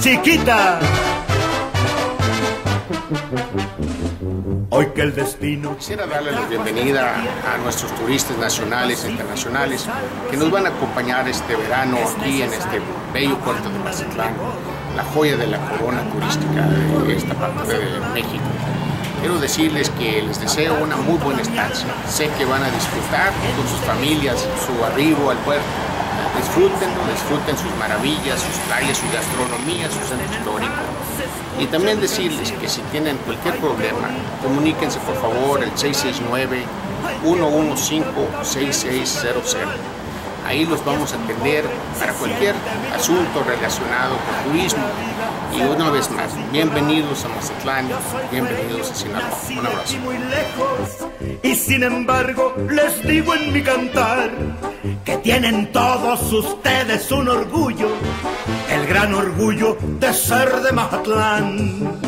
chiquita. Hoy que el destino. Quisiera darle la bienvenida a nuestros turistas nacionales e internacionales que nos van a acompañar este verano aquí en este bello puerto de Mazatlán, la joya de la corona turística de esta parte de México. Quiero decirles que les deseo una muy buena estancia. Sé que van a disfrutar con sus familias su arribo al puerto. Disfrútenlo, disfruten sus maravillas, sus playas, su gastronomía, su centro histórico. Y también decirles que si tienen cualquier problema, comuníquense por favor al 669-115-6600. Ahí los vamos a atender para cualquier asunto relacionado con turismo. Y una vez más, bienvenidos a Mazatlán, bienvenidos a Sinaloa. Un abrazo. Y sin embargo, les digo en mi cantar que tienen todos ustedes un orgullo, el gran orgullo de ser de Mazatlán.